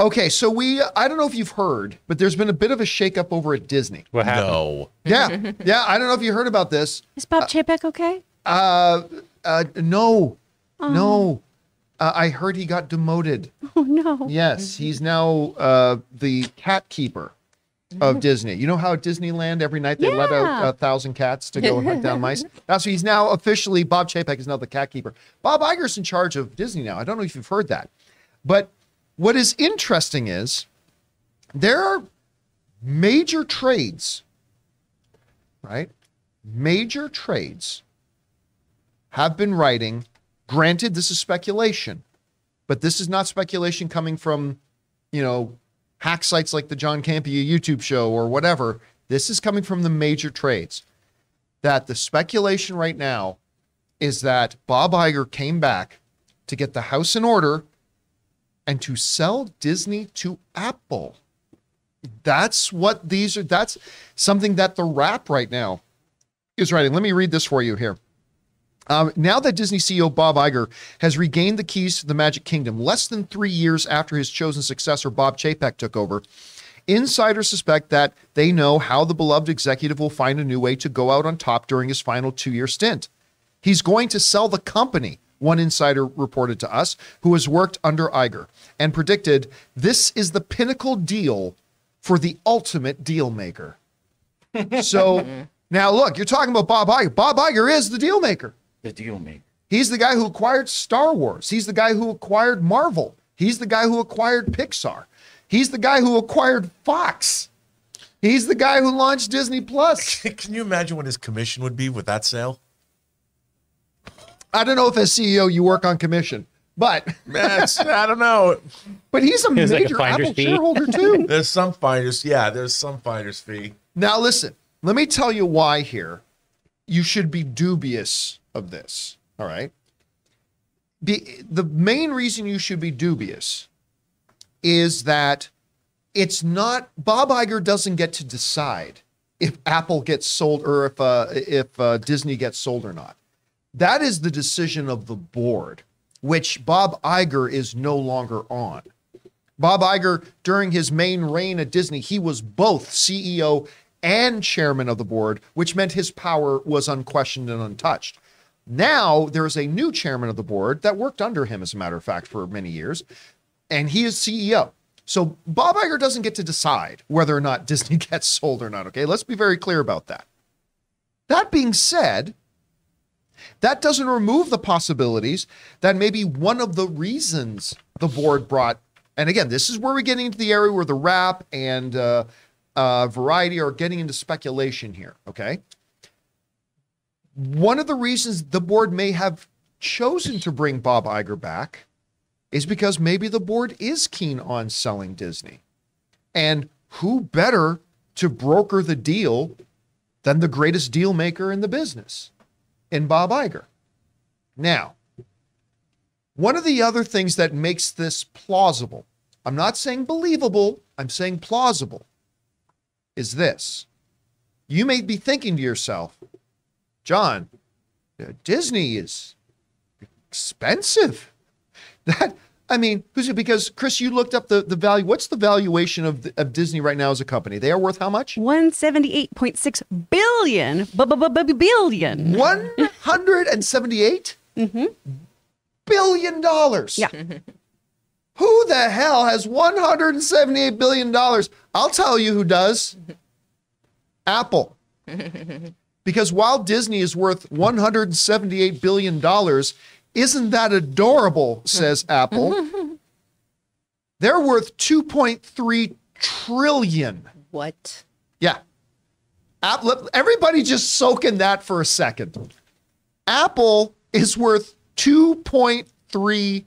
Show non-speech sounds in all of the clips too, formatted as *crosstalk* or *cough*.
Okay, so we I don't know if you've heard, but there's been a bit of a shakeup over at Disney. What happened? No. Yeah. yeah, I don't know if you heard about this. Is Bob Chapek okay? Uh uh no. No. Uh, I heard he got demoted. *laughs* Oh no. Yes, he's now uh the cat keeper of Disney. You know how at Disneyland every night they let out a thousand cats to go and hunt down mice? *laughs* That's he's now officially Bob Chapek is now the cat keeper. Bob Iger's in charge of Disney now. I don't know if you've heard that. But what is interesting is there are major trades, right? Major trades have been writing. Granted, this is speculation, but this is not speculation coming from, you know, hack sites like the John Campea YouTube show or whatever. This is coming from the major trades. That the speculation right now is that Bob Iger came back to get the house in order and to sell Disney to Apple. That's what these are. That's something that the Wrap right now is writing. Let me read this for you here. Um, now that Disney CEO Bob Iger has regained the keys to the Magic Kingdom less than three years after his chosen successor Bob Chapek took over, insiders suspect that they know how the beloved executive will find a new way to go out on top during his final two year stint. He's going to sell the company, one insider reported to us, who has worked under Iger, and predicted this is the pinnacle deal for the ultimate deal maker. *laughs* So now look, you're talking about Bob Iger. Bob Iger is the deal maker. The deal maker. He's the guy who acquired Star Wars. He's the guy who acquired Marvel. He's the guy who acquired Pixar. He's the guy who acquired Fox. He's the guy who launched Disney Plus. *laughs* Can you imagine what his commission would be with that sale? I don't know if as CEO you work on commission, but *laughs* That's, I don't know. but he's a It's like a major finder's Apple fee. shareholder *laughs* too. There's some finders. Yeah, there's some finders fee. Now, listen, let me tell you why here you should be dubious of this. All right. The, the main reason you should be dubious is that it's not, Bob Iger doesn't get to decide if Apple gets sold or if, uh, if uh, Disney gets sold or not. That is the decision of the board, which Bob Iger is no longer on. Bob Iger, during his main reign at Disney, he was both CEO and chairman of the board, which meant his power was unquestioned and untouched. Now there is a new chairman of the board that worked under him, as a matter of fact, for many years, and he is CEO. So Bob Iger doesn't get to decide whether or not *laughs* Disney gets sold or not. Okay, let's be very clear about that. That being said, that doesn't remove the possibilities that maybe one of the reasons the board brought, and again, this is where we're getting into the area where the Wrap and uh, uh, variety are getting into speculation here. Okay. One of the reasons the board may have chosen to bring Bob Iger back is because maybe the board is keen on selling Disney. And who better to broker the deal than the greatest deal maker in the business? In Bob Iger. Now, one of the other things that makes this plausible, I'm not saying believable, I'm saying plausible, is this. You may be thinking to yourself, John, uh, Disney is expensive. *laughs* That I mean, who's it? Because Chris, you looked up the, the value. What's the valuation of, the, of Disney right now as a company? They are worth how much? 178.6 billion. B-b-b-b- billion. One hundred and seventy-eight mm-hmm. billion dollars. Yeah. Who the hell has one hundred and seventy-eight billion dollars? I'll tell you who does. Apple. *laughs* Because while Disney is worth one hundred and seventy-eight billion dollars, isn't that adorable? Says Apple. *laughs* They're worth two point three trillion. What? Yeah. Apple, everybody just soak in that for a second. Apple is worth 2.3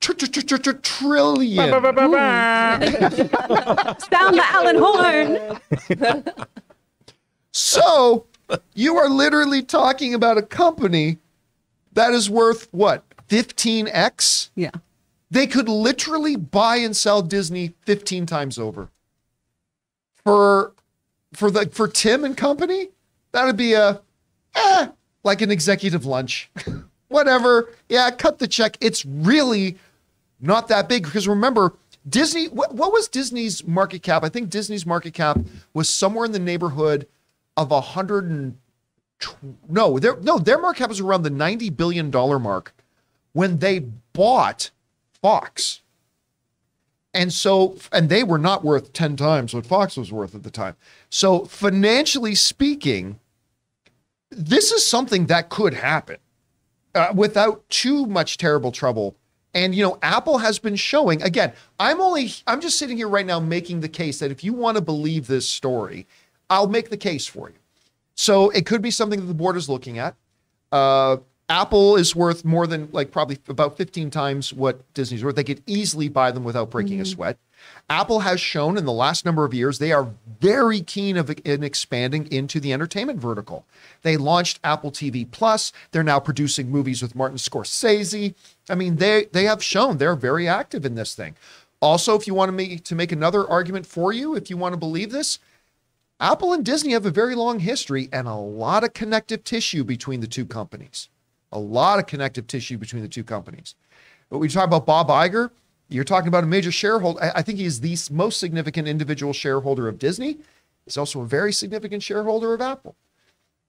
tr- tr- tr- tr- tr- trillion. *laughs* Sound the Allen horn. *laughs* So you are literally talking about a company that is worth what? 15x? Yeah. They could literally buy and sell Disney 15 times over. For for the for Tim and company, that'd be a eh, like an executive lunch. *laughs* Whatever. Yeah, cut the check. It's really not that big because remember, Disney, what, what was Disney's market cap? I think Disney's market cap was somewhere in the neighborhood of a hundred and tw- no, their no, their market cap was around the ninety billion dollar mark when they bought Fox. And so, and they were not worth 10 times what Fox was worth at the time. So, financially speaking, this is something that could happen uh, without too much terrible trouble. And, you know, Apple has been showing, again, I'm only, I'm just sitting here right now making the case that if you want to believe this story, I'll make the case for you. So, it could be something that the board is looking at. Uh, Apple is worth more than like probably about 15 times what Disney's worth. They could easily buy them without breaking a sweat. Apple has shown in the last number of years they are very keen of in expanding into the entertainment vertical. They launched Apple TV Plus. They're now producing movies with Martin Scorsese. I mean, they they have shown they're very active in this thing. Also, if you want to make to make another argument for you, if you want to believe this, Apple and Disney have a very long history and a lot of connective tissue between the two companies. A lot of connective tissue between the two companies. But we talk about Bob Iger, you're talking about a major shareholder. I think he is the most significant individual shareholder of Disney. He's also a very significant shareholder of Apple.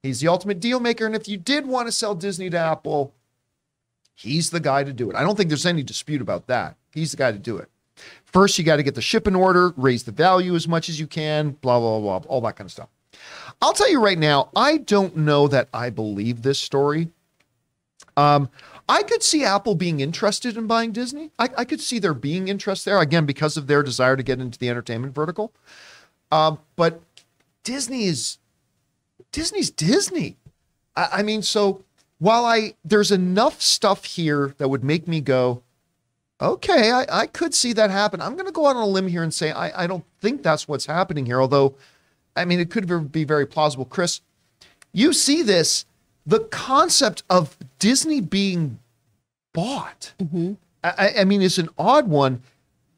He's the ultimate deal maker. And if you did want to sell Disney to Apple, he's the guy to do it. I don't think there's any dispute about that. He's the guy to do it. First, you got to get the ship in order, raise the value as much as you can, blah, blah, blah, blah, all that kind of stuff. I'll tell you right now, I don't know that I believe this story. Um, I could see Apple being interested in buying Disney. I, I could see there being interest there, again, because of their desire to get into the entertainment vertical. Um, but Disney is Disney's Disney. I, I mean, so while I there's enough stuff here that would make me go, okay, I, I could see that happen. I'm going to go out on a limb here and say I, I don't think that's what's happening here. Although, I mean, it could be very plausible. Chris, you see this the concept of Disney being bought. Mm-hmm. I, I mean, is an odd one.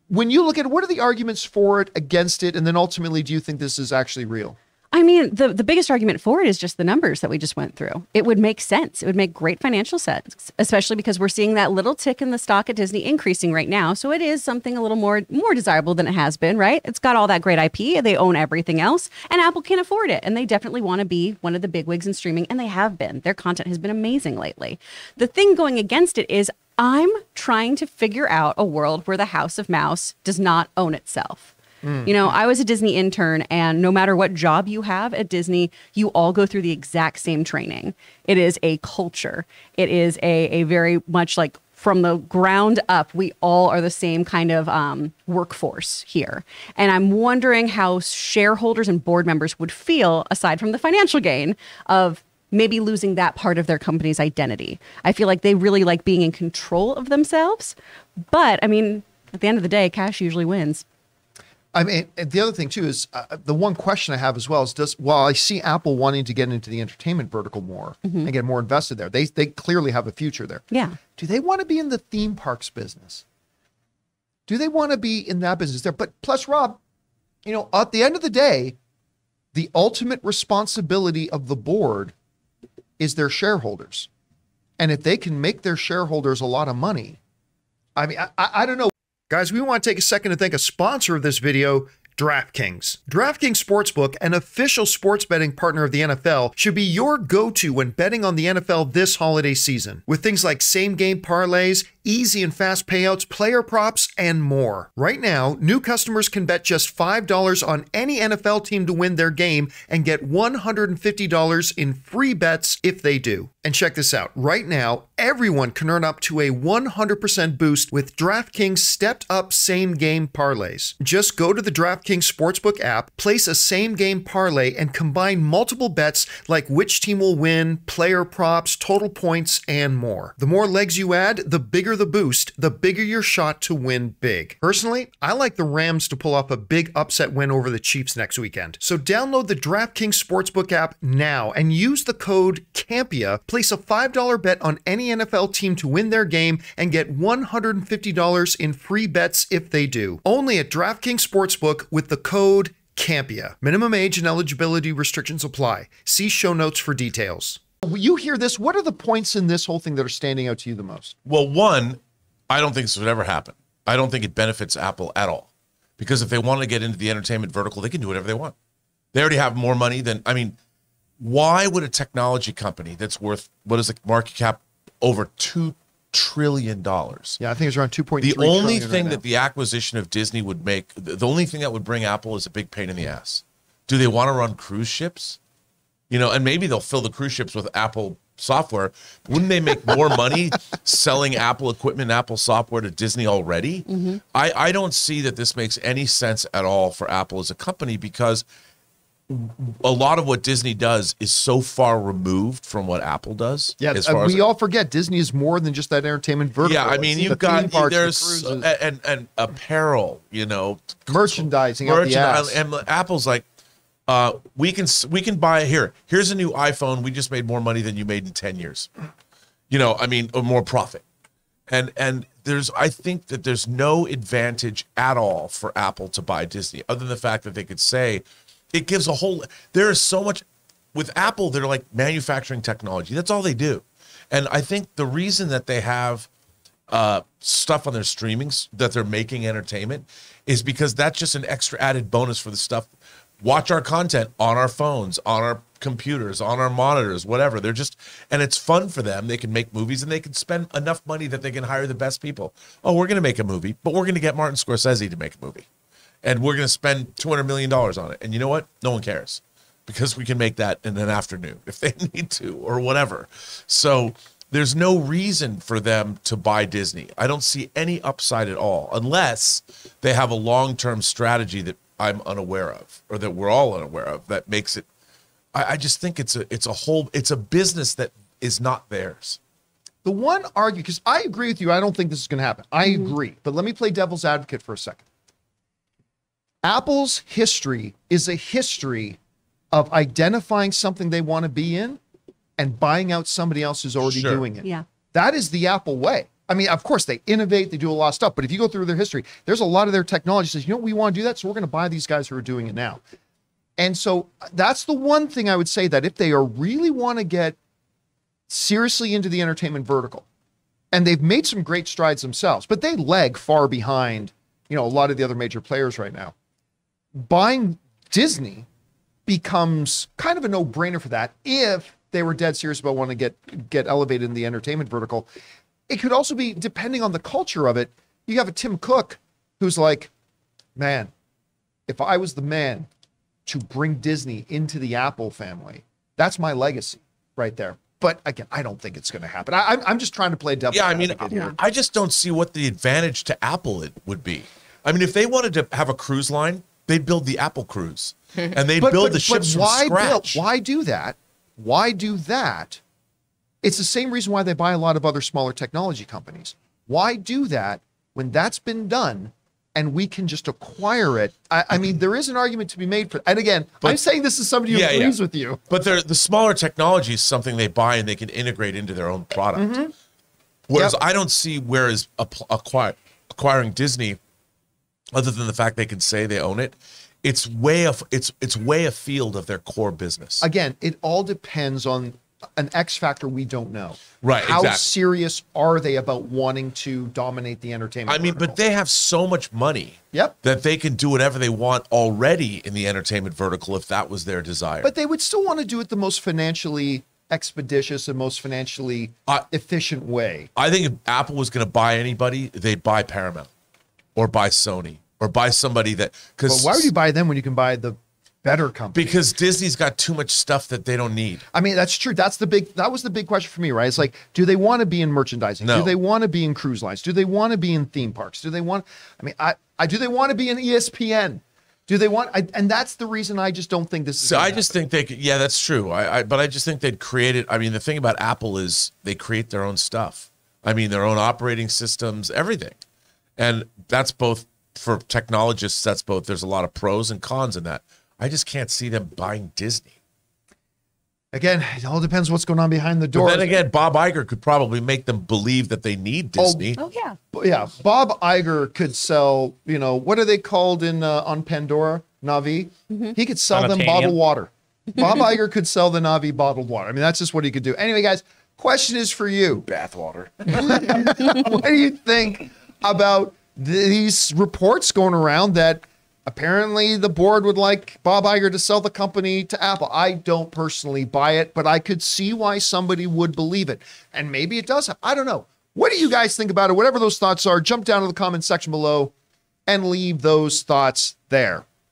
When you look at it, what are the arguments for it, against it, and then ultimately, do you think this is actually real? I mean, the, the biggest argument for it is just the numbers that we just went through. It would make sense. It would make great financial sense, especially because we're seeing that little tick in the stock at Disney increasing right now. So it is something a little more more desirable than it has been, right? It's got all that great IP. They own everything else, and Apple can't afford it. And they definitely want to be one of the big wigs in streaming, and they have been. Their content has been amazing lately. The thing going against it is I'm trying to figure out a world where the House of Mouse does not own itself. You know, I was a Disney intern, and no matter what job you have at Disney, you all go through the exact same training. It is a culture, it is a, a very much like from the ground up, we all are the same kind of um, workforce here. And I'm wondering how shareholders and board members would feel, aside from the financial gain, of maybe losing that part of their company's identity. I feel like they really like being in control of themselves. But I mean, at the end of the day, cash usually wins. I mean, the other thing too is uh, the one question I have as well is does while I see Apple wanting to get into the entertainment vertical more and get more invested there, they they clearly have a future there. Yeah. Do they want to be in the theme parks business? Do they want to be in that business there? But plus, Rob, you know, at the end of the day, the ultimate responsibility of the board is their shareholders, and if they can make their shareholders a lot of money, I mean, I, I I don't know. Guys, we want to take a second to thank a sponsor of this video, DraftKings. DraftKings Sportsbook, an official sports betting partner of the NFL, should be your go to when betting on the NFL this holiday season. With things like same game parlays, easy and fast payouts, player props, and more. Right now, new customers can bet just $5 on any NFL team to win their game and get $150 in free bets if they do. And check this out right now, everyone can earn up to a 100% boost with DraftKings stepped up same game parlays. Just go to the DraftKings Sportsbook app, place a same game parlay, and combine multiple bets like which team will win, player props, total points, and more. The more legs you add, the bigger the boost, the bigger your shot to win big. Personally, I like the Rams to pull off a big upset win over the Chiefs next weekend. So download the DraftKings Sportsbook app now and use the code CAMPEA. Place a $5 bet on any NFL team to win their game and get $150 in free bets if they do. Only at DraftKings Sportsbook with the code CAMPEA. Minimum age and eligibility restrictions apply. See show notes for details. You hear this. What are the points in this whole thing that are standing out to you the most? Well, one, I don't think this would ever happen. I don't think it benefits Apple at all. Because if they want to get into the entertainment vertical, they can do whatever they want. They already have more money than I mean, why would a technology company that's worth what is the market cap over two trillion dollars? Yeah, I think it's around 2.3 The only thing right that the acquisition of Disney would make, the the only thing that would bring Apple is a big pain in the ass. Do they want to run cruise ships? You know, and maybe they'll fill the cruise ships with Apple software. Wouldn't they make more money *laughs* selling Apple equipment, Apple software to Disney already? I, I don't see that this makes any sense at all for Apple as a company because a lot of what Disney does is so far removed from what Apple does. Yeah, as uh, far as we all forget Disney is more than just that entertainment vertical. yeah, I mean, the you've theme got parks, there's cruises, and and apparel, you know, merchandising the merchandise, and Apple's like, uh, we can we can buy here. Here's a new iPhone. We just made more money than you made in ten years. You know, I mean, or more profit. And and there's I think that there's no advantage at all for Apple to buy Disney, other than the fact that they could say it gives a whole. There is so much with Apple. They're like manufacturing technology. That's all they do. And I think the reason that they have uh, stuff on their streamings that they're making entertainment is because that's just an extra added bonus for the stuff. Watch our content on our phones, on our computers, on our monitors, whatever. They're just, and it's fun for them. They can make movies and they can spend enough money that they can hire the best people. Oh, we're going to make a movie, but we're going to get Martin Scorsese to make a movie. And we're going to spend $200 million on it. And you know what? No one cares because we can make that in an afternoon *laughs* if they need to or whatever. So there's no reason for them to buy Disney. I don't see any upside at all unless they have a long-term strategy that I'm unaware of or that we're all unaware of that makes it I, I just think it's a it's a whole it's a business that is not theirs. The one argue because I agree with you. I don't think this is going to happen. I mm-hmm. agree, but let me play devil's advocate for a second. Apple's history is a history of identifying something they want to be in and buying out somebody else who's already Sure. doing it. Yeah. That is the Apple way. I mean, of course, they innovate, they do a lot of stuff, but if you go through their history, there's a lot of their technology says, you know, we want to do that, so we're going to buy these guys who are doing it now. And so uh, that's the one thing I would say that if they are really want to get seriously into the entertainment vertical, and they've made some great strides themselves, but they lag far behind, you know, a lot of the other major players right now. Buying Disney becomes kind of a no-brainer for that if they were dead serious about wanting to get get elevated in the entertainment vertical. It could also be depending on the culture of it. You have a Tim Cook who's like, man, if I was the man to bring Disney into the Apple family, that's my legacy right there. But again, I don't think it's going to happen. I, I'm, I'm just trying to play devil. Yeah, I mean, advocate here. I just don't see what the advantage to Apple it would be. I mean, if they wanted to have a cruise line, they'd build the Apple Cruise, *laughs* and they'd build the ships from why scratch. Build, why do that? Why do that? It's the same reason why they buy a lot of other smaller technology companies. Why do that when that's been done and we can just acquire it? I, I mean, there is an argument to be made for. And again, I'm saying this is somebody who Yeah, yeah. agrees with you. But they're, the smaller technology is something they buy and they can integrate into their own product. Mm-hmm. Whereas Yep. I don't see where is acquire, acquiring Disney, other than the fact they can say they own it. It's way of it's it's way afield of their core business. Again, it all depends on an X factor we don't know. Right, How exactly. serious are they about wanting to dominate the entertainment? I mean, vertical? but they have so much money Yep. that they can do whatever they want already in the entertainment vertical if that was their desire. But they would still want to do it the most financially expeditious and most financially I- efficient way. I think if Apple was going to buy anybody, they'd buy Paramount or buy Sony or buy somebody that because why would you buy them when you can buy the better company? because Disney's got too much stuff that they don't need. I mean, that's true. That's the big. That was the big question for me, right? It's like, do they want to be in merchandising? No. Do they want to be in cruise lines? Do they want to be in theme parks? Do they want? I mean, I, I do they want to be in ESPN? Do they want? I, and that's the reason I just don't think this is. So I just think they could, yeah, that's true. I, I but I just think they'd create it. I mean, the thing about Apple is they create their own stuff. I mean, their own operating systems, everything, and that's both for technologists. That's both. There's a lot of pros and cons in that. I just can't see them buying Disney. Again, it all depends what's going on behind the But door. then again, Bob Iger could probably make them believe that they need Disney. Oh yeah. yeah, Bob Iger could sell. You know, what are they called in uh, on Pandora? Na'vi. He could sell them bottled water. *laughs* Bob Iger could sell the Na'vi bottled water. I mean, that's just what he could do. Anyway, guys, question is for you. Bathwater. *laughs* what do you think about these reports going around that apparently the board would like Bob Iger to sell the company to Apple. I don't personally buy it, but I could see why somebody would believe it. And maybe it does. I don't know. What do you guys think about it? Whatever those thoughts are, jump down to the comment section below and leave those thoughts there.